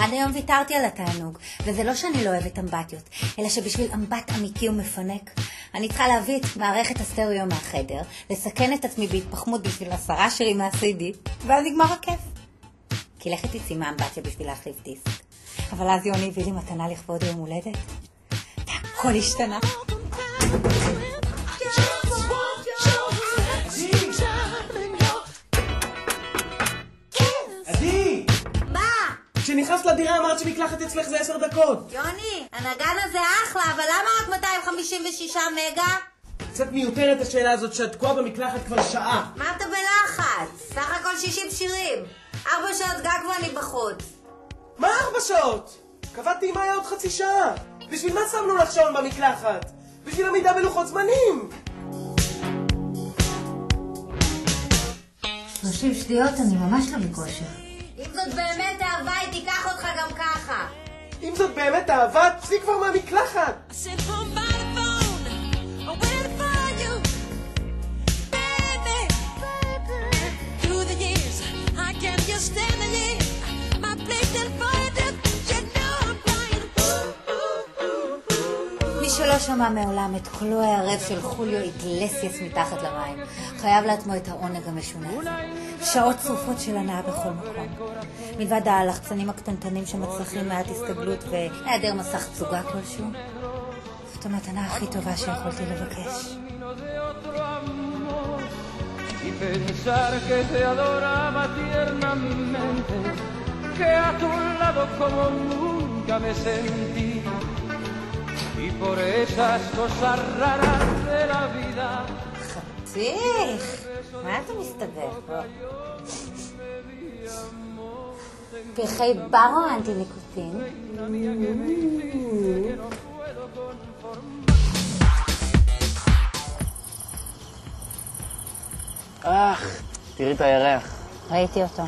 עד היום ויתרתי על התענוג, וזה לא שאני לא אוהבת אמבטיות, אלא שבשביל אמבט אמיתי ומפנק, אני צריכה להביא את מערכת הסטריאו מהחדר, לסכן את עצמי בהתפחמות בשביל עשרה שירים מה-CD, ואז נגמר הכיף. כי לכי תצאי מהאמבטיה בשביל להחליף דיסק. אבל אז יוני הביא לי מתנה לכבוד יום הולדת, והכל השתנה. כשנכנסת לדירה אמרת שמקלחת אצלך זה עשר דקות. יוני, הנגן הזה אחלה, אבל למה רק 256 מגה? קצת מיותרת השאלה הזאת שאת תקועה במקלחת כבר שעה. מה אתה בלחץ? סך הכל 60 שירים. ארבע שעות גג ואני בחוץ. מה ארבע שעות? קבעתי עם מאיה עוד חצי שעה. בשביל מה שמנו לך שעון במקלחת? בשביל עמידה בלוחות זמנים. 30 שניות אני ממש לא בכושר. אם זאת באמת אהבה, היא זאת באמת אהבה, צאי כבר מהמקלחת. שלא שמע מעולם את קולו הערב של חוליו איגלסיאס מתחת למים, חייב לעצמו את העונג המשונה הזה. שעות צרופות של הנאה בכל מקום. מלבד הלחצנים הקטנטנים שמצריכים מעט הסתגלות והיעדר מסך תצוגה כלשהו, זאת המתנה הכי טובה שיכולתי לבקש. que a tu lado como nunca me sentí. Y por esas cosas raras de la vida, חתיך! מה אתה מסתבך? בוא. פרחי בר או אנטי ניקוטין? אך, תראי את הירח. ראיתי אותו.